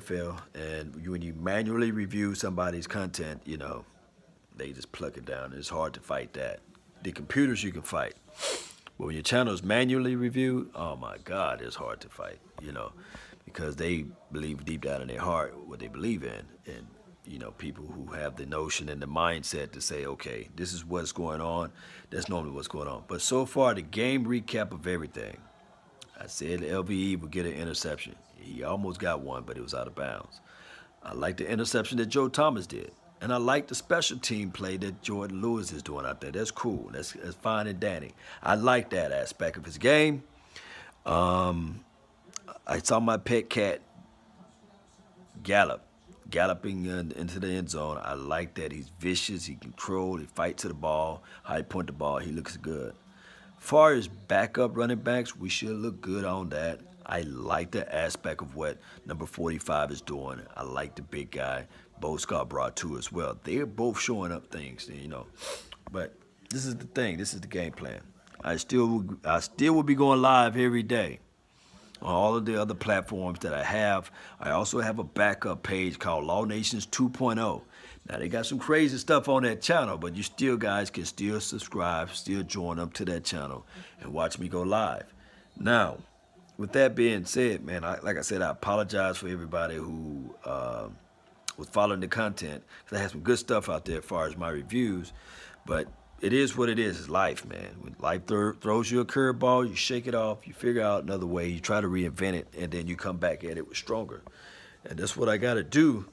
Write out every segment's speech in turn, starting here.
Phil, and when you manually review somebody's content, you know, they just pluck it down. It's hard to fight that. The computers you can fight. But when your channel is manually reviewed, oh my God, it's hard to fight, you know, because they believe deep down in their heart what they believe in. And, you know, people who have the notion and the mindset to say, okay, this is what's going on. That's normally what's going on. But so far, the game recap of everything. I said LVE would get an interception. He almost got one, but it was out of bounds. I like the interception that Joe Thomas did. And I like the special team play that Jourdan Lewis is doing out there. That's cool. That's, that's fine and dandy. I like that aspect of his game. Um, I saw my pet cat Gallup, galloping in, into the end zone. I like that. He's vicious. He control. He fights to the ball. He point the ball. He looks good. Far as backup running backs, we should look good on that. I like the aspect of what number 45 is doing. I like the big guy Bo Scarbrough to as well. They're both showing up things, you know. But this is the thing. This is the game plan. I still, I still will be going live every day on all of the other platforms that I have. I also have a backup page called Law Nations 2.0. Now they got some crazy stuff on that channel, but you still guys can still subscribe, still join up to that channel and watch me go live. Now, with that being said, man, I, like I said, I apologize for everybody who uh, was following the content. Cause I had some good stuff out there as far as my reviews, but it is what it is. It's life, man. When life th throws you a curveball, you shake it off, you figure out another way, you try to reinvent it, and then you come back at it with stronger. And that's what I got to do.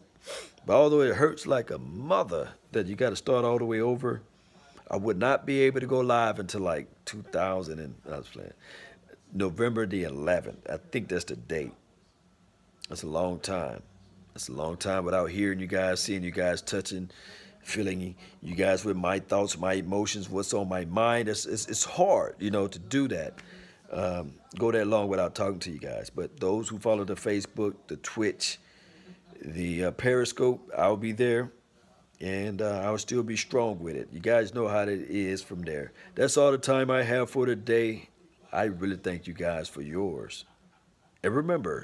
But although it hurts like a mother that you got to start all the way over, I would not be able to go live until like 2000 and I was playing. November the 11th. I think that's the date. That's a long time. That's a long time without hearing you guys, seeing you guys touching, feeling you guys with my thoughts, my emotions, what's on my mind. It's, it's, it's hard, you know, to do that. Um, go that long without talking to you guys. But those who follow the Facebook, the Twitch, the uh, Periscope, I'll be there. And uh, I'll still be strong with it. You guys know how it is from there. That's all the time I have for today. I really thank you guys for yours. And remember,